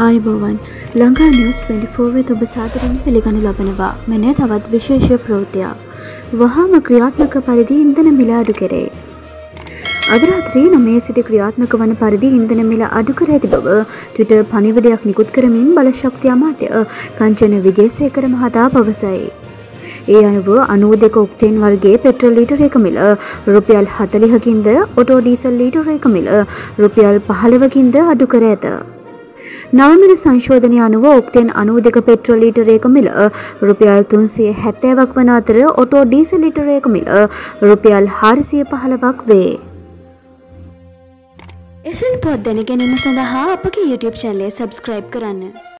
ආයුබෝවන් ලංකා නිවස් 24 වෙත ඔබ සාදරයෙන් පිළිගනු ලබනවා. මෙන්න තවත් විශේෂ ප්‍රවෘත්තියක්. වහාම ක්‍රියාත්මක පරිදි ඉන්ධන මිල අඩු කෙරේ. අද රාත්‍රී නමේ සිට ක්‍රියාත්මක වන පරිදි ඉන්ධන මිල අඩු කර ඇති බව ට්විටර් පණිවිඩයක් නිකුත් කරමින් බලශක්ති අමාත්‍ය කංචන විජේසේකර මහතා පවසයි. ඒ අනුව අනුව දෙක ඔක්ටේන් වර්ගේ පෙට්‍රල් ලීටර එක මිල රුපියල් හතලිහකින්ද ඔටෝ ඩීසල් ලීටර එක මිල රුපියල් පහළවකින්ද අඩු කර ඇත. නවමිල සංශෝධනය අනුව ඔක්ටෙන් අනූ දෙක පෙට්‍රල් ලීටරේක මිල රුපියල් තුන්සිය හැත්තෑවක් වන අතර ඔටෝ ඩීස ලිටරේක මිල රුපියල් හාරිසිය පහළවක් වේ. එසන් පොත් දැන ගැනීම සඳහා අපගේ YouTube චැනලය සබස්ක්‍රයිබ් කරන්න.